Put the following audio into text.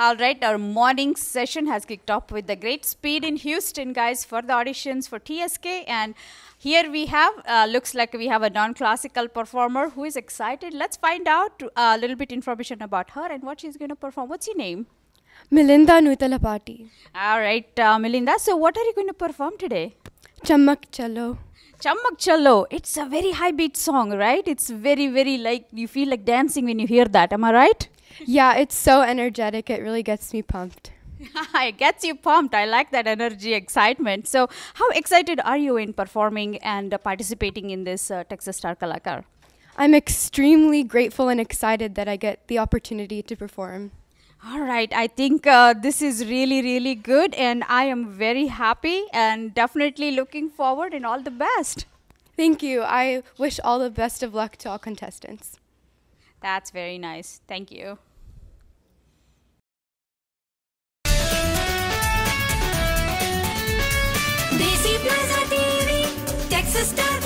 All right, our morning session has kicked off with the great speed in Houston, guys, for the auditions for TSK. And here we have, uh, looks like we have a non-classical performer who is excited. Let's find out uh, a little bit information about her and what she's going to perform. What's your name? Melinda Nutalapati. All right, uh, Melinda. So what are you going to perform today? Chammak Challo. Chammak Challo. It's a very high beat song, right? It's very, very like, you feel like dancing when you hear that. Am I right? Yeah, it's so energetic. It really gets me pumped. it gets you pumped. I like that energy, excitement. So, how excited are you in performing and uh, participating in this uh, Texas Star Kalakaar? I'm extremely grateful and excited that I get the opportunity to perform. All right, I think uh, this is really, really good, and I am very happy and definitely looking forward and all the best. Thank you. I wish all the best of luck to all contestants. That's very nice. Thank you. Texas Star.